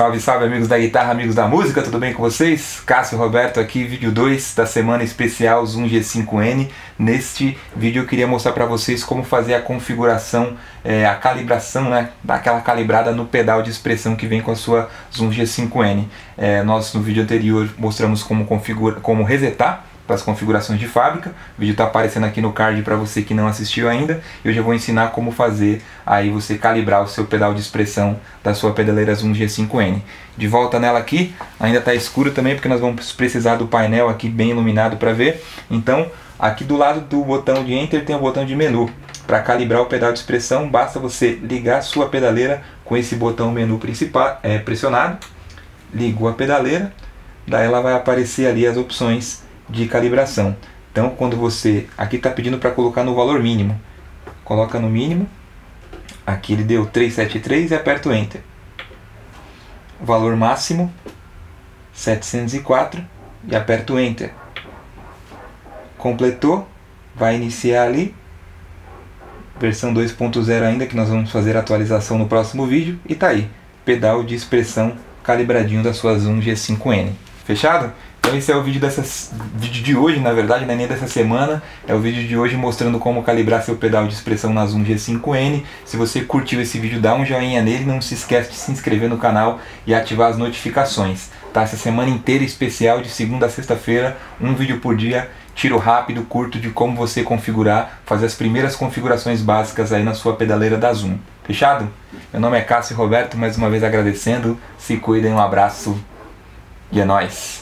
Salve, salve amigos da guitarra, amigos da música, tudo bem com vocês? Cássio Roberto aqui, vídeo 2 da semana especial Zoom G5N. Neste vídeo eu queria mostrar para vocês como fazer a configuração, é, a calibração, né, daquela calibrada no pedal de expressão que vem com a sua Zoom G5N. É, nós no vídeo anterior mostramos como, configura, como resetar para as configurações de fábrica. O vídeo está aparecendo aqui no card para você que não assistiu ainda. Eu vou ensinar como fazer aí você calibrar o seu pedal de expressão da sua pedaleira Zoom G5N. De volta nela aqui, ainda está escuro também porque nós vamos precisar do painel aqui bem iluminado para ver. Então, aqui do lado do botão de Enter tem o botão de menu. Para calibrar o pedal de expressão, basta você ligar a sua pedaleira com esse botão menu principal é, pressionado. Ligou a pedaleira, daí ela vai aparecer ali as opções de calibração. Então, quando você aqui está pedindo para colocar no valor mínimo, coloca no mínimo. Aqui ele deu 373 e aperta o Enter. Valor máximo 704 e aperta o Enter. Completou, vai iniciar ali. Versão 2.0 ainda que nós vamos fazer atualização no próximo vídeo e tá aí, pedal de expressão calibradinho da sua Zoom G5N. Fechado? Então esse é o vídeo, vídeo de hoje, na verdade, não é nem dessa semana. É o vídeo de hoje mostrando como calibrar seu pedal de expressão na Zoom G5N. Se você curtiu esse vídeo, dá um joinha nele. Não se esquece de se inscrever no canal e ativar as notificações. Tá? Essa semana inteira especial, de segunda a sexta-feira, um vídeo por dia. Tiro rápido, curto de como você configurar, fazer as primeiras configurações básicas aí na sua pedaleira da Zoom. Fechado? Meu nome é Cássio Roberto, mais uma vez agradecendo. Se cuidem, um abraço e é nóis!